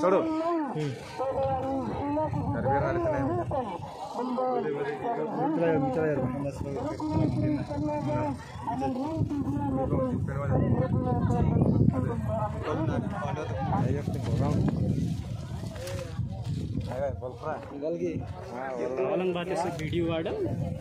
చూడు Ayyappa bate sa video ada.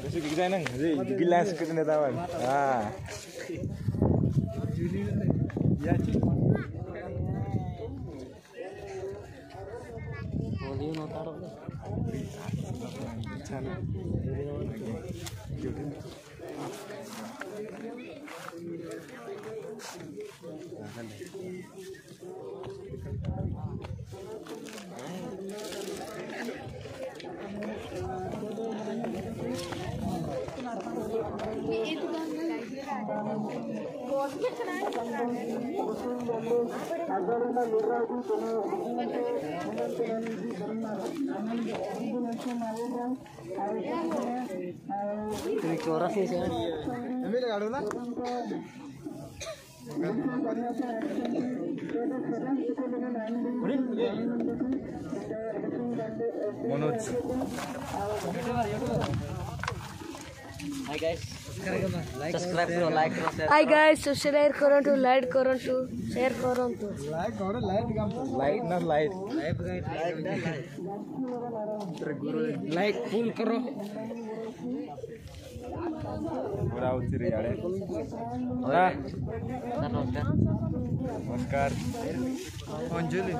Besok kita nang, jadi gila sekali nih tawan. Ah, Audio no taro. Ini coras ini itu corak sih ini Monut. Ya, ya, ya. Hi guys subscribe करो तो like करो hi guys subscribe करो टू like करो टू share करो टू like करो लाइक काम लाइक ना like like like like full करो। बड़ा पूरा उचिरी यार। हाँ। नमस्कार। नमस्कार। अंजलि।